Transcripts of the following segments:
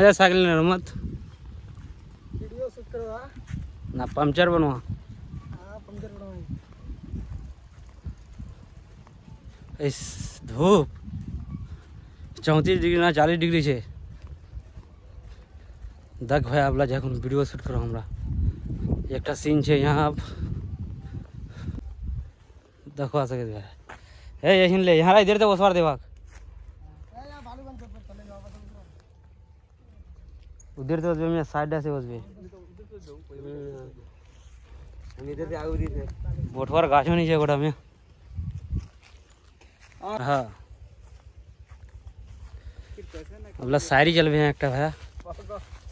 जा साइकिल ने मत? ना पंचर बनवा। इस धूप। चौंतीस डिग्री ना चालीस डिग्री है देख भाई आपला जखन वीडियो शूट करो हमरा। एक सीन है यहाँ आप देखवा सकते भाई हे यहीं ले यहाँ इधर तो बसवार देवाक। उधर तो उसमें साइड से उसमें। इधर से आगे थे बोटवार गाछो नहीं है गोटा में। हाँ। शायरी चल रहे हैं एक भैया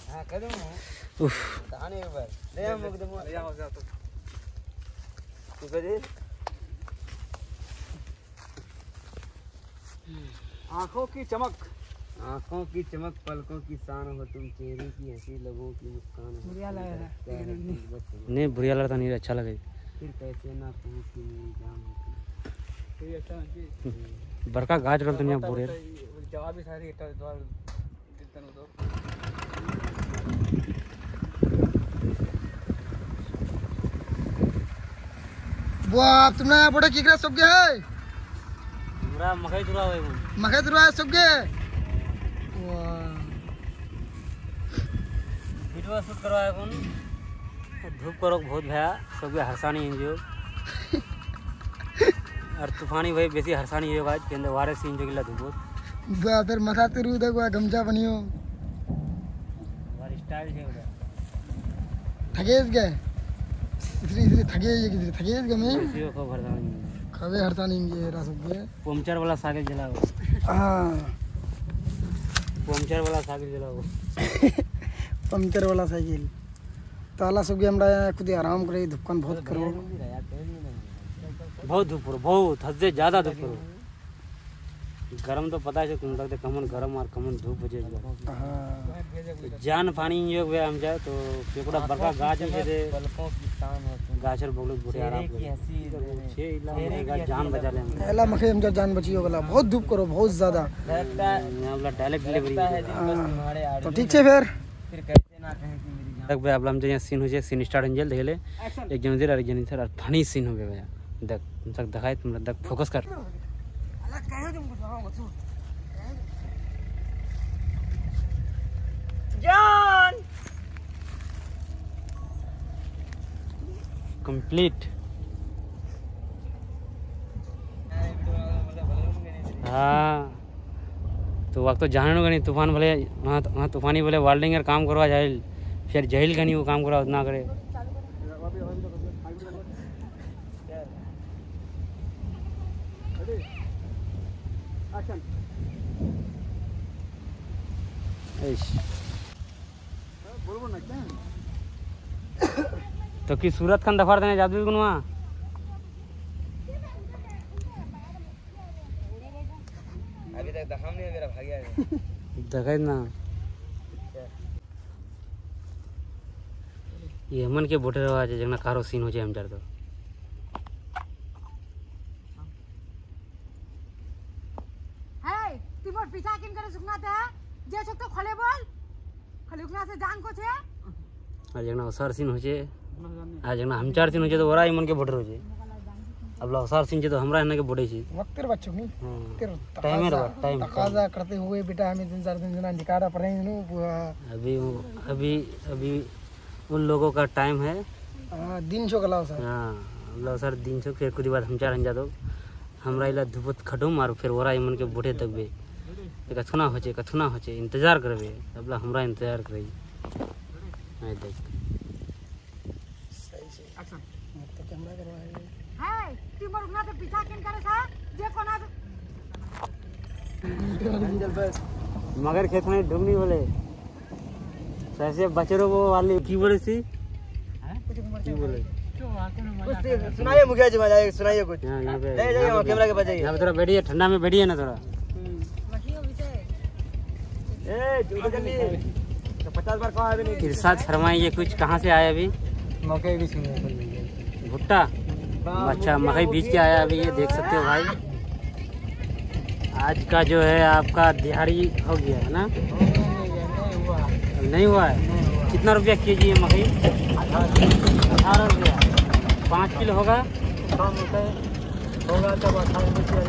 हाँ। दूँ। उफ। एक बार ले आओ मुझे दम ले आओ जा तो। तू दे। आँखों की चमक। आँखों की चमक पलकों की शान हो तुम चेहरे की हँसी लोगों की मुस्कान हो। लग रहा है। है तुम हो। नहीं बुढ़िया लगता नहीं अच्छा लगे। फिर कैसे ना कि मेरी जान होती बड़का गाछ रहता नहीं बुढ़े जवाब भी सारी दो बुआ तुमने यहाँ बड़े किकरा सब गए है। हमरा मकई तुरा हुए मखे दुआ सब गए वाह शूट कौन? धूप करो बहुत भया सबके हरसानी एंजो और तूफानी भाई बेसी हरसानी हो आज केंद्र वारे सीन जो गिला धूप फिर मथा तेरू दे बुआ गमछा बनियो। वार स्टाइल है उधर। थकेस गए? इतनी इतनी थके ये कितनी थकेस गए मैं को हरसानी खबे हरता नहीं ये रहा सब गए। पंचर वाला साइकिल चलाओ हाँ। पंचर वाला साइकिल चलाओ पंचर वाला साइकिल। ताला सब हमरा खुद ही आराम करे दुकान बहुत करो बहुत धूप पड़ो बहुत हद से ज़्यादा धूप पड़ो गरम तो पता है तुम लगते कमन गरम और कमन धूप जाएगा हाँ। जान पानी इंजो हुए हम जाए तो केकड़ा बड़का गाछ है। जे पलकों की शान हो तुम गाछर बुढ़े आराम करे। छे इला जान बचा ले पहला मखे हम जान बची हो गला बहुत धूप करो बहुत ज़्यादा। लगता है वाला डायरेक्ट डिलीवरी है तुम्हारे तो ठीक है फिर। फिर कैसे ना कहें कि मेरी देख भाई अब जो सीन हो जाए सीन स्टार्ट हो देख ले। एक जन और एक जन और फनी सीन हो गया भैया। देख तुम तक दिखाए तुम देख फोकस कर। जान! कंप्लीट हाँ। तो वक्त तो जाने तूफ़ान भले वहाँ वहाँ तूफानी भले वाल्डिंग काम करवा जाए फिर जहिल नहीं वो काम करवा उतना करे। तो कि सूरत खान दफार देने जादू गुनवा अभी तक दखाम नहीं है मेरा भाग्य है तगैन। ये हमन के बोटे रहा है जगना कारो सीन हो जाए हम डर तो। दो हे तिमोर पिछा किन करे सुखना ते जे सुख तो खले बोल। खले उकना से जान को छे। आ जगना सर सीन हो जे आ जगना हमचार सीन हो जाए तो ओरा ही मन के बोटे हो जाए। अब लो अवसर सीन चाहिए तो हमरा इन्हें के बोटे छी वक्त तेरे बच्चों नहीं हाँ। टाइम है टाइम। तकाजा करते हुए बेटा हमें तीन चार दिन जना निकाला पड़े नु अभी अभी अभी उन लोगों का टाइम है। हाँ दिन छो गला सर हाँ लो सर दिन से फिर कुछ बाद हम चार हंजा दो। हमरा इला धुपत खटो मारो फिर वरा मन के बोटे तकबे कथुना हो चे कथुना हो चे इंतज़ार करबे अबला हमरा इंतज़ार करई। आई देख। मगर खेत में डूबनी बोले। कैसे बचरो वो वाली की बोले सी? की बोले? सुनाइए मुखिया जी मज़ा सुनाइए कुछ। पे जाइए जाइए कैमरा के पास जाइए। यहाँ पे थोड़ा बैठिए ठंडा में बैठिए ना थोड़ा। ए जल्दी जल्दी तो पचास बार कहा अभी नहीं? इरशाद फरमाइए कुछ कहाँ से आया अभी? मौके भी सुनिए भुट्टा? अच्छा मकई बीज के आया अभी ये देख सकते हो भाई। आज का जो है आपका दिहाड़ी हो गया है ना? नहीं हुआ है? कितना रुपया के जी है मकई? अठारह रुपया। पाँच किलो होगा? होगा तब अठारह रुपया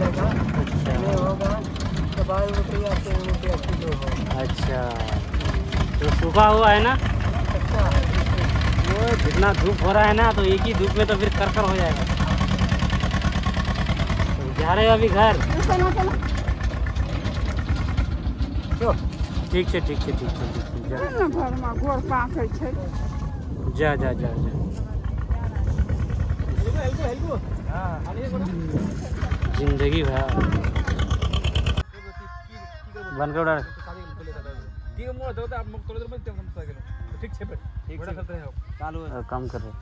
अच्छा। होगा तो अच्छा। तो सूखा हुआ है ना? अच्छा जितना धूप हो रहा है ना तो एक ही धूप में तो फिर करकर हो जाएगा। जा रहे हो अभी घर? ठीक है ठीक है ठीक है ठीक है जा। जा जा जा जा। ज़िंदगी भर। बन कर उड़ा ठीक है आप मुक्त में ठीक छे। पे ठीक बड़ा है चालू है काम कर रहे।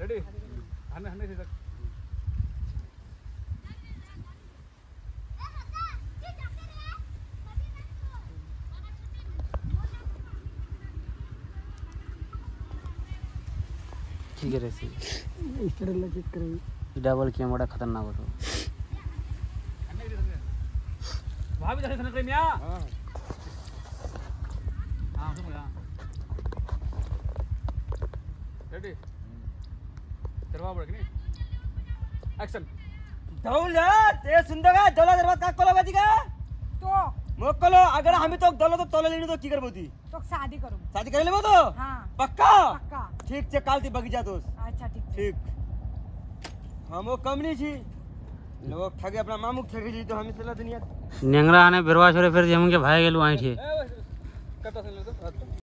रेडी हने हने से ठीक है रेसी इस तरह लगे करेंगे डबल किया बड़ा खतरनाक होता वहाँ भी जाने सने मिया हाँ। हाँ सुन हाँ रेडी करवा पड़ कि एक्शन दौलत! ए सुंदर का दौलत दरबार का कोला बाजी का? तो? मोकलो अगर हमें तो दौलत तो तोले लेनी तो की करबो ती? तो शादी करू। शादी कर लेबो तो? हाँ। पक्का? पक्का। ठीक छे काल ती बगीचा दोस्त। अच्छा ठीक छै। ठीक। हमो कम नहीं छी। लोग ठगे अपना मामू ठगे जी तो हमें चला दुनिया नेंगरा आने बेरवा छोड़े फिर हम के भाई गेलू आई थे कत से ले तो